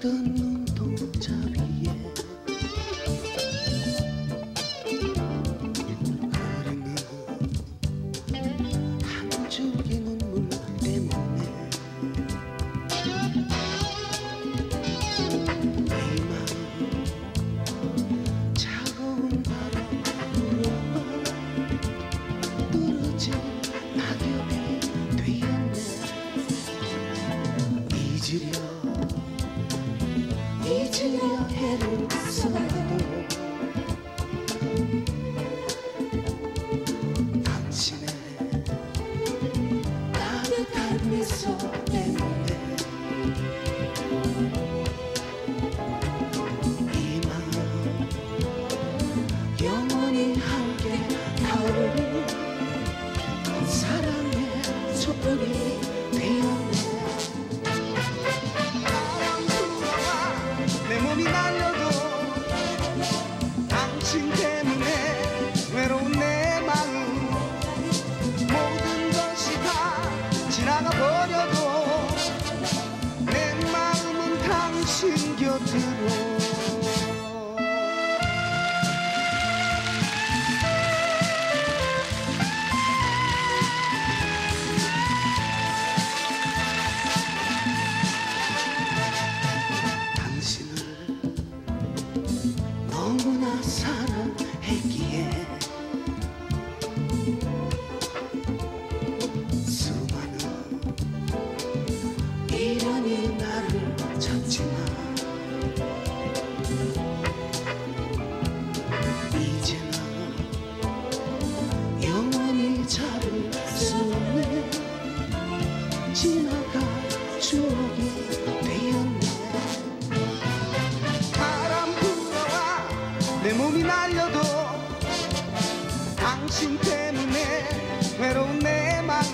당 해를 써도 당신의 따뜻한 미소 때문에 이 마음 영원히 함께 가을 사랑의 촛불이 버려도 내 마음은 당신 곁으로 내 몸이 날려도 당신 때문에 외로운 내 마음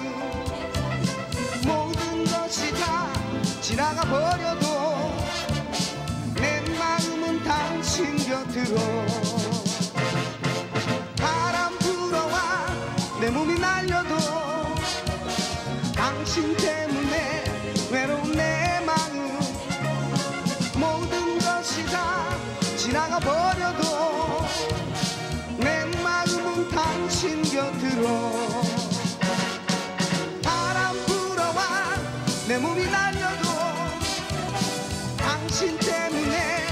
모든 것이 다 지나가 버려도 내 마음은 당신 곁으로 바람 불어와 내 몸이 날 버려도 내 마음은 당신 곁으로. 바람 불어와 내 몸이 날려도 당신 때문에